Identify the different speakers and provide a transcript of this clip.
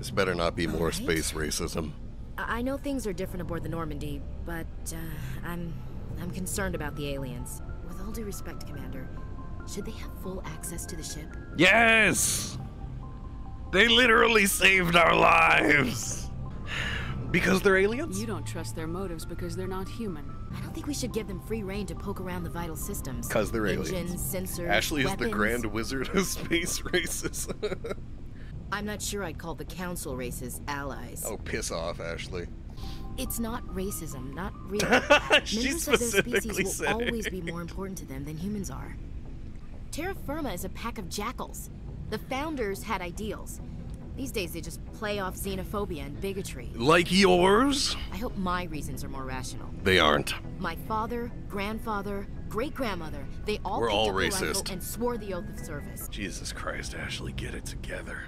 Speaker 1: This better not be more
Speaker 2: Alright.
Speaker 1: space racism.
Speaker 2: I I know things are different aboard the Normandy, but uh, I'm I'm concerned about the aliens. With all due respect, Commander, should they have full access to the ship?
Speaker 1: Yes! They literally saved our lives! Because they're aliens?
Speaker 3: You don't trust their motives because they're not human.
Speaker 2: I don't think we should give them free rein to poke around the vital systems.
Speaker 1: Because they're
Speaker 2: Engines,
Speaker 1: aliens.
Speaker 2: sensors,
Speaker 1: Ashley is the grand wizard of space races.
Speaker 2: I'm not sure I'd call the Council races allies.
Speaker 1: oh, piss off, Ashley.
Speaker 2: It's not racism, not real. Members of their species will always be more important to them than humans are. Terra Firma is a pack of jackals. The founders had ideals. These days they just play off xenophobia and bigotry.
Speaker 1: Like yours?
Speaker 2: I hope my reasons are more rational.
Speaker 1: They aren't.
Speaker 2: My father, grandfather, great grandmother, they all
Speaker 1: We're all racist.
Speaker 2: and swore the oath of service.
Speaker 1: Jesus Christ, Ashley, get it together.